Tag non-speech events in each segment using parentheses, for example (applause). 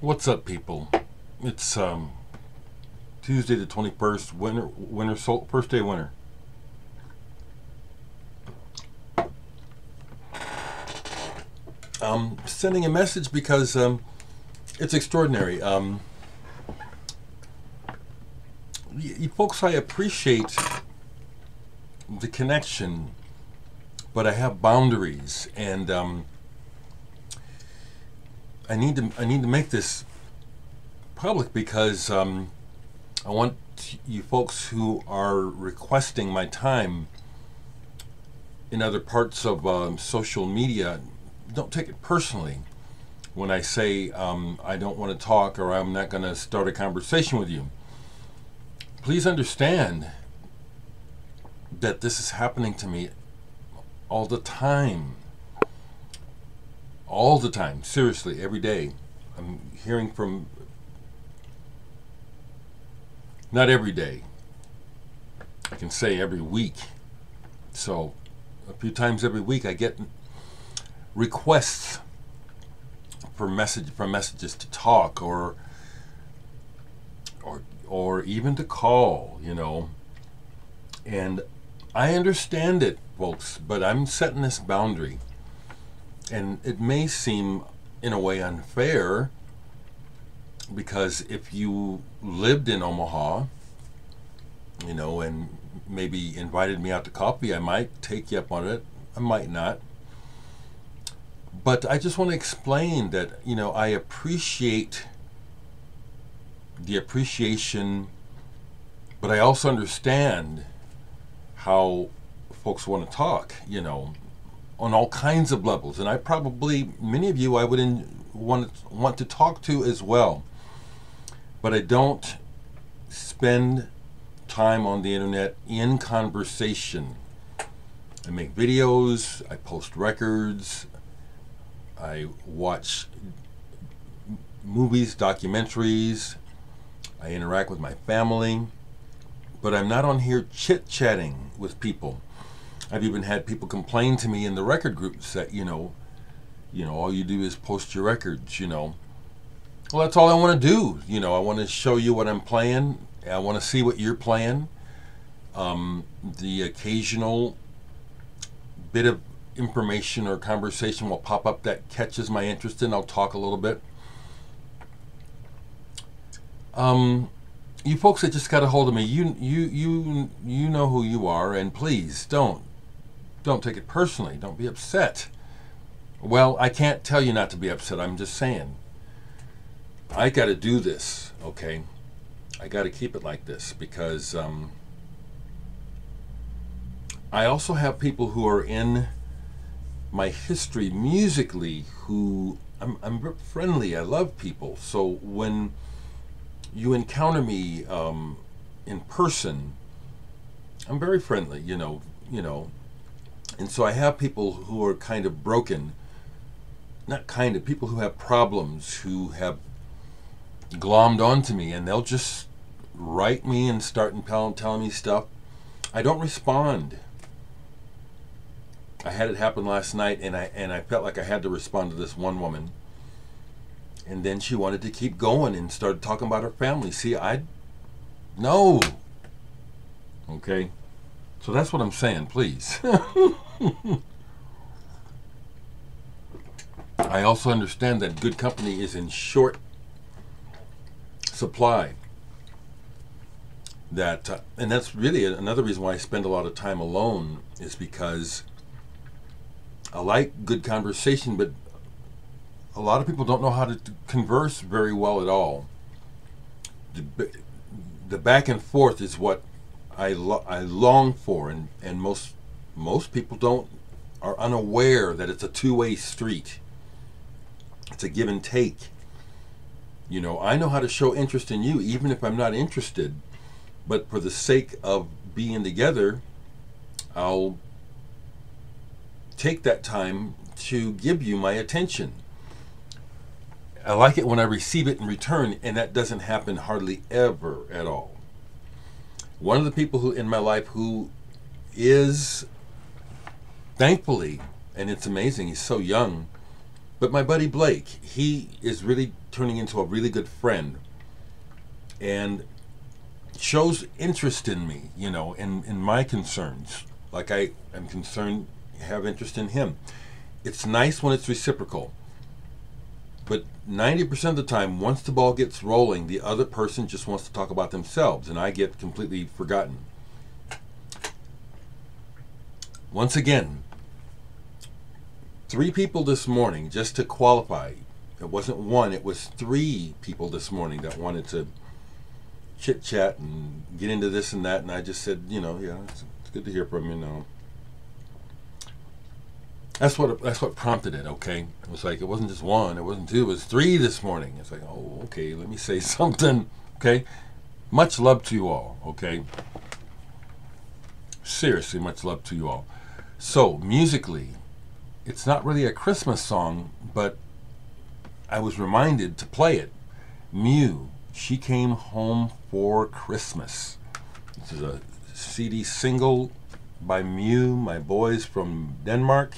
What's up, people? It's um, Tuesday the 21st, winter, winter, sol- first day of winter. Um, sending a message because um, it's extraordinary. Um, you folks, I appreciate the connection, but I have boundaries, and um, I need to I need to make this public because um, I want you folks who are requesting my time in other parts of um, social media don't take it personally when I say um, I don't want to talk or I'm not going to start a conversation with you. Please understand that this is happening to me all the time. All the time, seriously, every day. I'm hearing from, not every day, I can say every week. So, a few times every week, I get requests for message for messages to talk or or or even to call, you know. And I understand it, folks, but I'm setting this boundary. And it may seem in a way unfair because if you lived in Omaha, you know, and maybe invited me out to coffee, I might take you up on it. I might not but I just want to explain that you know I appreciate the appreciation, but I also understand how folks want to talk. You know, on all kinds of levels, and I probably many of you I would in, want want to talk to as well, but I don't spend time on the internet in conversation. I make videos, I post records, I watch movies, documentaries. I interact with my family. But I'm not on here chit chatting with people. I've even had people complain to me in the record groups that, you know, you know, all you do is post your records, you know. Well, that's all I want to do. You know, I want to show you what I'm playing. I want to see what you're playing. Um, the occasional bit of information or conversation will pop up that catches my interest and I'll talk a little bit. Um, you folks that just got a hold of me, you you you you know who you are, and please don't don't take it personally. Don't be upset. Well, I can't tell you not to be upset. I'm just saying. I got to do this, okay? I got to keep it like this because um, I also have people who are in my history musically who I'm, I'm friendly i love people so when you encounter me um, in person i'm very friendly you know you know and so i have people who are kind of broken not kind of people who have problems who have glommed onto me and they'll just write me and start and tell, telling me stuff i don't respond I had it happen last night, and I and I felt like I had to respond to this one woman. And then she wanted to keep going and started talking about her family. See, I no. Okay, so that's what I'm saying. Please. (laughs) I also understand that good company is in short supply. That uh, and that's really another reason why I spend a lot of time alone is because I like good conversation, but a lot of people don't know how to converse very well at all. The, the back and forth is what I, lo- I long for, and, and most most people don't are unaware that it's a two way street. It's a give and take. You know, I know how to show interest in you, even if I'm not interested. But for the sake of being together, I'll take that time to give you my attention. I like it when I receive it in return, and that doesn't happen hardly ever at all. One of the people who in my life who is thankfully, and it's amazing, he's so young, but my buddy Blake, he is really turning into a really good friend and shows interest in me, you know, in, in my concerns. Like I am concerned, have interest in him. It's nice when it's reciprocal. But 90% of the time, once the ball gets rolling, the other person just wants to talk about themselves, and I get completely forgotten. Once again, three people this morning, just to qualify, it wasn't one, it was three people this morning that wanted to chit chat and get into this and that, and I just said, you know, yeah, it's, it's good to hear from you. Know, that's what that's what prompted it. Okay, it was like it wasn't just one, it wasn't two, it was three this morning. It's like, oh, okay, let me say (laughs) something. Okay, much love to you all. Okay, seriously, much love to you all. So musically, it's not really a Christmas song, but I was reminded to play it. Mew she Came Home for Christmas. This is a CD single by Mew, my boys from Denmark.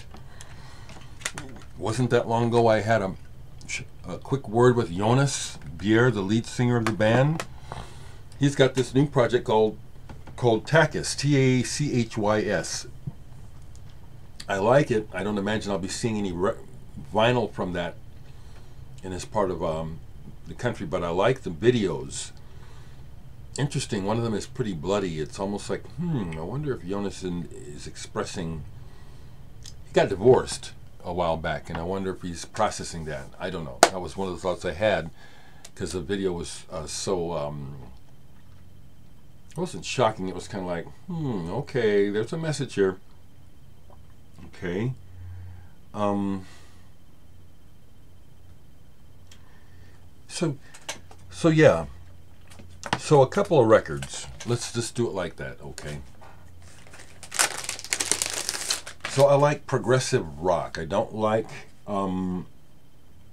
Wasn't that long ago I had a, a quick word with Jonas Bjerre, the lead singer of the band. He's got this new project called called Tachys, T A C H Y S. I like it. I don't imagine I'll be seeing any vinyl from that in this part of um, the country, but I like the videos. Interesting. One of them is pretty bloody. It's almost like, hmm, I wonder if Jonas is expressing. He got divorced a while back, and I wonder if he's processing that. I don't know. That was one of the thoughts I had because the video was uh, so. Um, it wasn't shocking. It was kind of like, hmm, okay, there's a message here. Okay. Um, So, so yeah. So a couple of records. Let's just do it like that, okay? So I like progressive rock. I don't like um,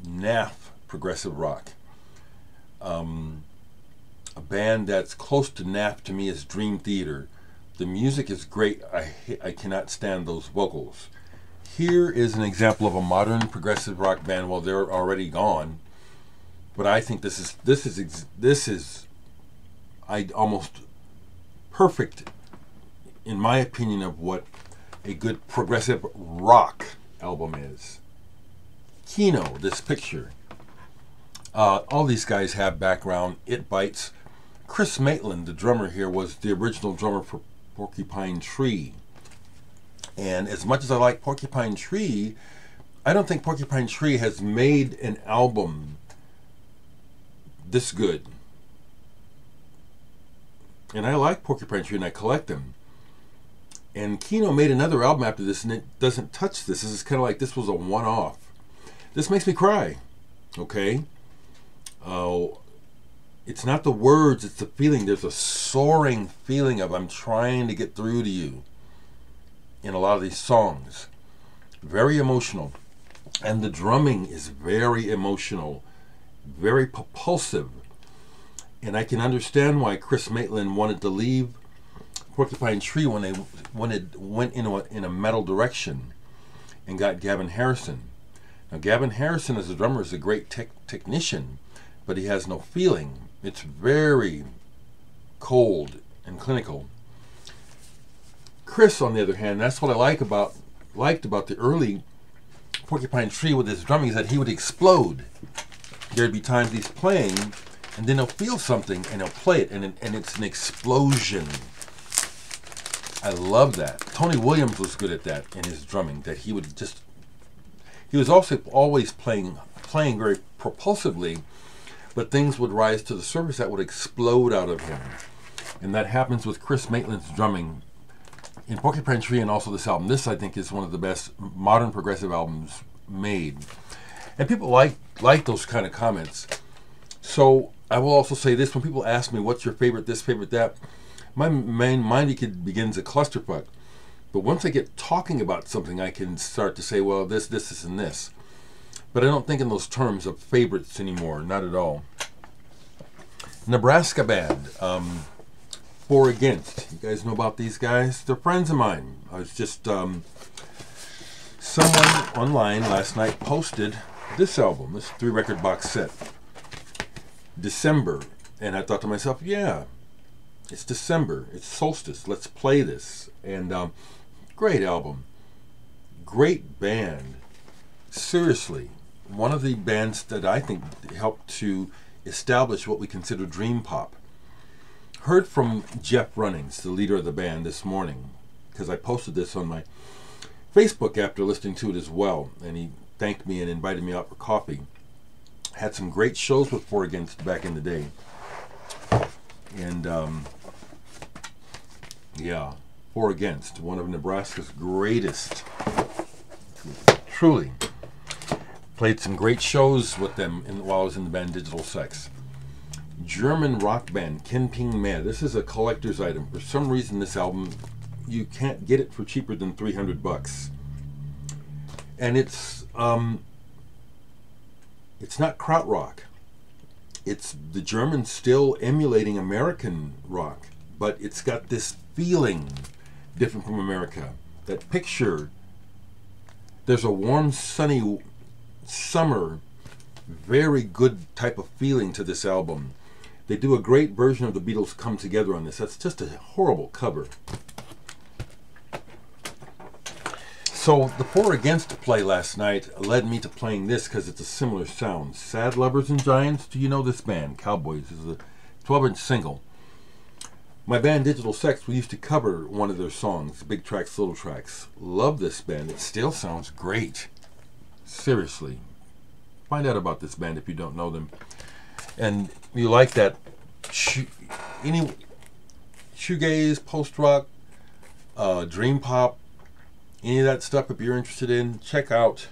NAF progressive rock. Um, a band that's close to NAF to me is Dream Theater. The music is great. I I cannot stand those vocals. Here is an example of a modern progressive rock band. Well, they're already gone. But I think this is this is this is I almost perfect in my opinion of what a good progressive rock album is. Kino, this picture. Uh, all these guys have background. It bites. Chris Maitland, the drummer here, was the original drummer for Porcupine Tree. And as much as I like Porcupine Tree, I don't think Porcupine Tree has made an album this good. And I like Porcupine Tree and I collect them. And Kino made another album after this and it doesn't touch this. This is kind of like this was a one off. This makes me cry. Okay? Uh, it's not the words, it's the feeling. There's a soaring feeling of I'm trying to get through to you in a lot of these songs. Very emotional. And the drumming is very emotional very propulsive. And I can understand why Chris Maitland wanted to leave Porcupine Tree when they when it went in a, in a metal direction and got Gavin Harrison. Now Gavin Harrison as a drummer is a great tech, technician, but he has no feeling. It's very cold and clinical. Chris, on the other hand, that's what I like about liked about the early Porcupine Tree with his drumming is that he would explode there'd be times he's playing, and then he'll feel something and he'll play it, and, and it's an explosion. I love that. Tony Williams was good at that in his drumming. That he would just. He was also always playing playing very propulsively, but things would rise to the surface that would explode out of him, and that happens with Chris Maitland's drumming in Porcupine Tree and also this album. This I think is one of the best modern progressive albums made and people like like those kind of comments. So I will also say this: when people ask me what's your favorite this, favorite that, my main mind begins a clusterfuck. But once I get talking about something, I can start to say, well, this, this, this, and this. But I don't think in those terms of favorites anymore, not at all. Nebraska Band, um, For Against. You guys know about these guys? They're friends of mine. I was just, um, someone online last night posted this album, this three record box set. December, and I thought to myself, yeah, it's December, it's solstice, let's play this. And um, great album, great band. Seriously, one of the bands that I think helped to establish what we consider dream pop. Heard from Jeff Runnings, the leader of the band, this morning, because I posted this on my Facebook after listening to it as well, and he thanked me and invited me out for coffee. Had some great shows with For Against back in the day. And um, yeah, For Against, one of Nebraska's greatest. Truly. Played some great shows with them in, while I was in the band Digital Sex. German rock band Kin Ping Meh. This is a collector's item. For some reason, this album you can't get it for cheaper than 300 bucks. And it's um, it's not krautrock. It's the Germans still emulating American rock, but it's got this feeling different from America. That picture. There's a warm, sunny summer, very good type of feeling to this album. They do a great version of the Beatles come together on this. That's just a horrible cover. So the For Against play last night led me to playing this because it's a similar sound. Sad Lovers and Giants. Do you know this band? Cowboys is a 12-inch single. My band Digital Sex, we used to cover one of their songs, Big Tracks, Little Tracks. Love this band. It still sounds great. Seriously. Find out about this band if you don't know them. And you like that any shoegaze, post rock, uh, dream pop, any of that stuff if you're interested in, check out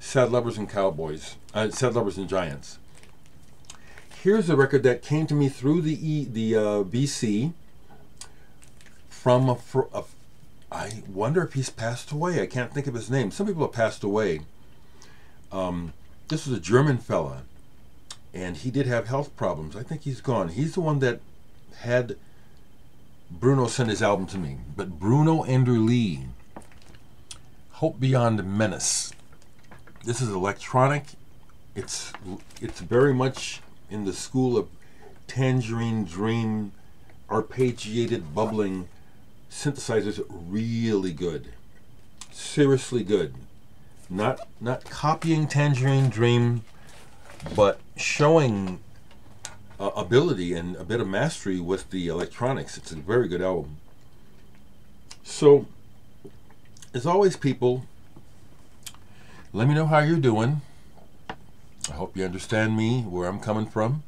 Sad Lovers and Cowboys, uh, Sad Lovers and Giants. Here's a record that came to me through the e, the uh, BC from a, I wonder if he's passed away. I can't think of his name. Some people have passed away. Um, this was a German fella, and he did have health problems. I think he's gone. He's the one that had Bruno sent his album to me. But Bruno Ender Lee, Hope Beyond Menace. This is electronic. It's it's very much in the school of Tangerine Dream, arpeggiated bubbling synthesizers really good. Seriously good. Not not copying Tangerine Dream, but showing uh, ability and a bit of mastery with the electronics. It's a very good album. So, as always, people, let me know how you're doing. I hope you understand me, where I'm coming from.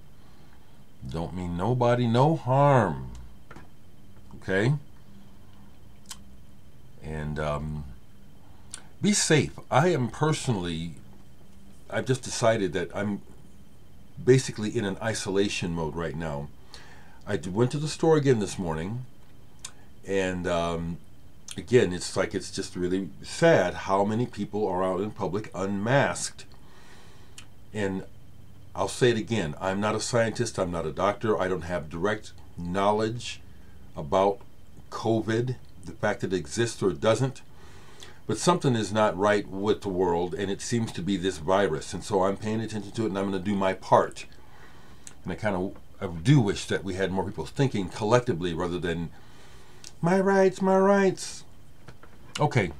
Don't mean nobody no harm. Okay? and um, be safe. I am personally, I've just decided that I'm basically in an isolation mode right now. I went to the store again this morning, and um, again, it's like it's just really sad how many people are out in public unmasked. And I'll say it again I'm not a scientist, I'm not a doctor, I don't have direct knowledge about COVID the fact that it exists or doesn't. But something is not right with the world, and it seems to be this virus. And so I'm paying attention to it, and I'm going to do my part. And I kind of I do wish that we had more people thinking collectively rather than my rights, my rights. Okay,